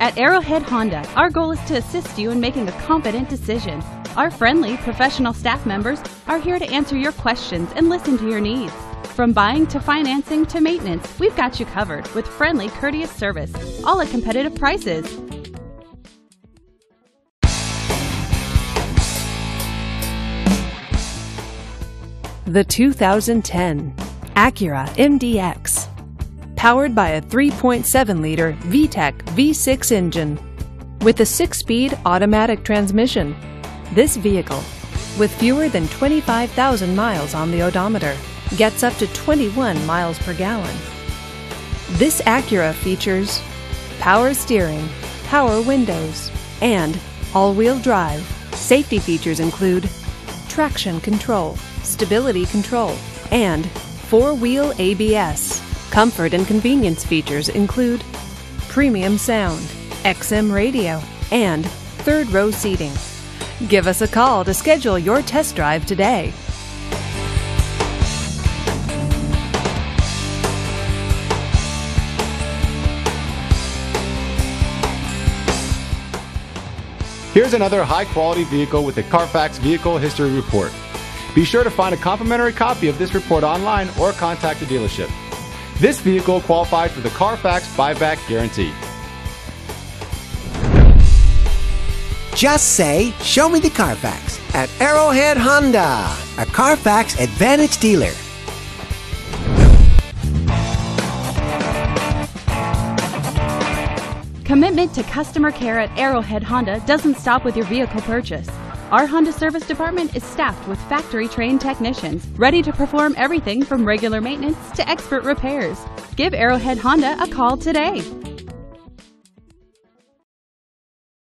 At Arrowhead Honda, our goal is to assist you in making a competent decision. Our friendly, professional staff members are here to answer your questions and listen to your needs. From buying to financing to maintenance, we've got you covered with friendly, courteous service, all at competitive prices. The 2010 Acura MDX. Powered by a 3.7 liter VTEC V6 engine. With a six speed automatic transmission, this vehicle, with fewer than 25,000 miles on the odometer, gets up to 21 miles per gallon. This Acura features power steering, power windows, and all wheel drive. Safety features include traction control stability control, and four wheel ABS. Comfort and convenience features include premium sound, XM radio, and third row seating. Give us a call to schedule your test drive today. Here's another high quality vehicle with a Carfax Vehicle History Report. Be sure to find a complimentary copy of this report online or contact the dealership. This vehicle qualifies for the Carfax buyback guarantee. Just say, Show me the Carfax at Arrowhead Honda, a Carfax Advantage dealer. Commitment to customer care at Arrowhead Honda doesn't stop with your vehicle purchase. Our Honda service department is staffed with factory trained technicians ready to perform everything from regular maintenance to expert repairs. Give Arrowhead Honda a call today.